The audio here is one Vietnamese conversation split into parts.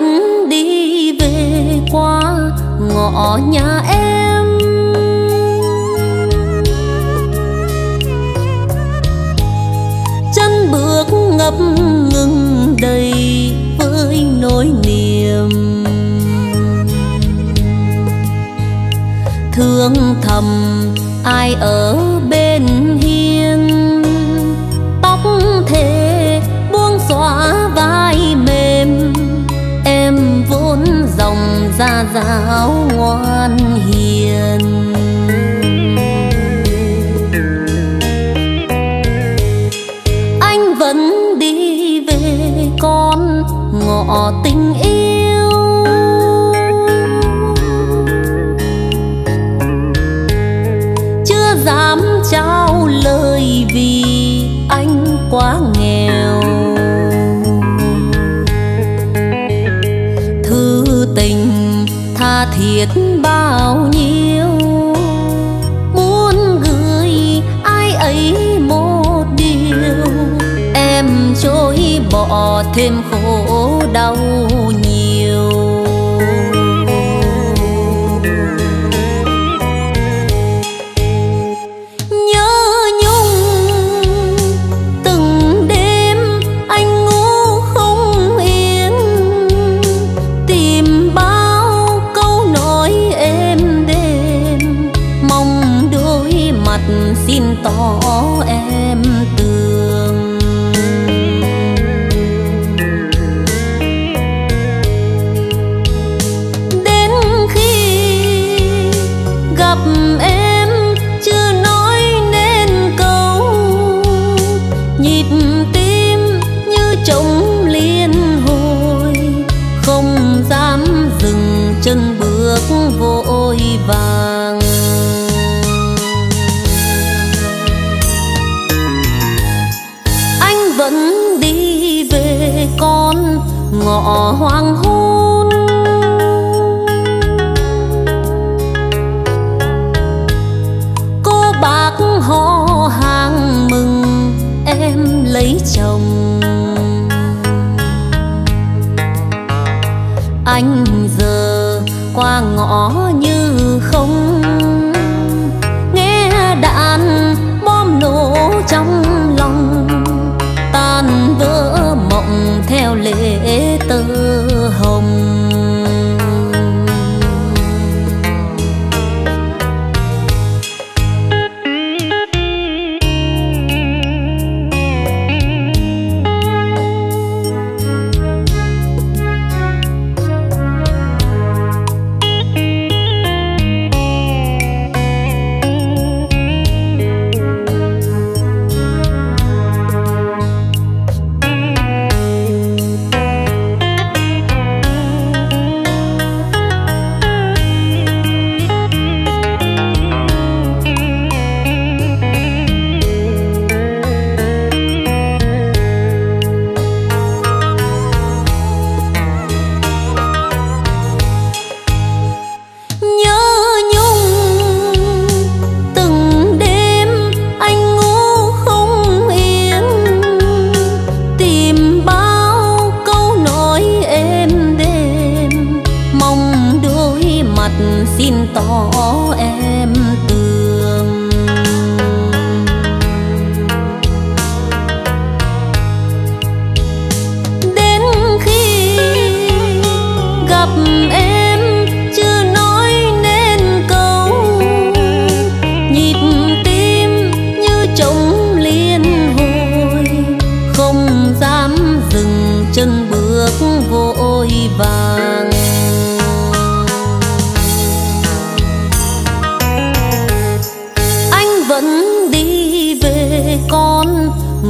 vẫn đi về qua ngõ nhà em. Chân bước ngập ngừng đầy với nỗi niềm. Thương thầm ai ở bên gia giáo ngoan hiền. Anh vẫn đi về con ngõ tình yêu. Thêm khổ bước vội vàng. Anh vẫn đi về con ngõ hoàng hôn. Cô bác họ hàng mừng em lấy chồng. Anh qua như xin tỏ em.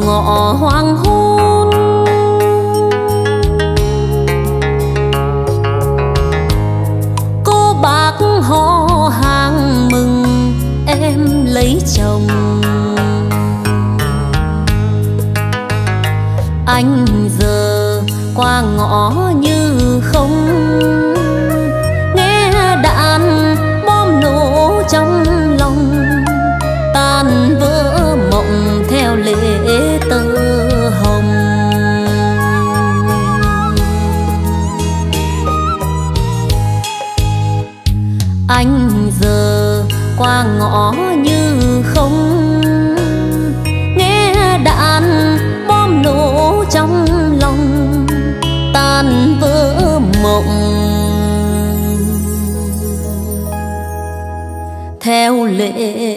Ngõ hoàng hôn. Cô bác họ hàng mừng em lấy chồng. Anh giờ qua ngõ như không Giờ, qua ngõ như không. Nghe đạn bom nổ trong lòng, tan vỡ mộng. Theo lệ